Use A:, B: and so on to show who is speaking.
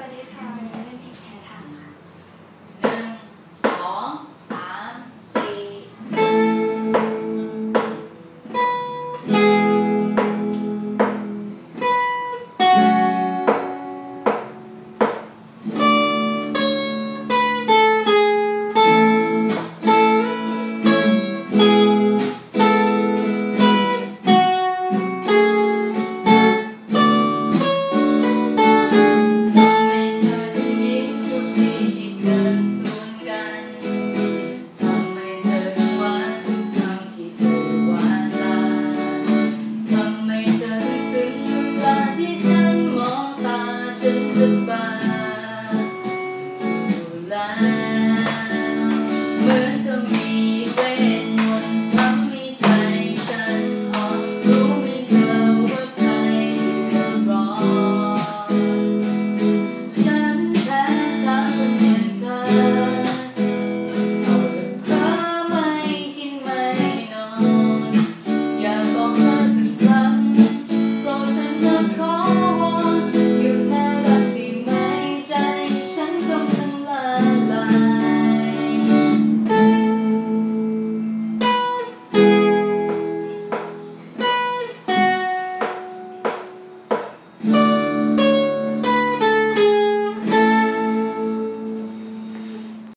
A: สวัสดีค่ะ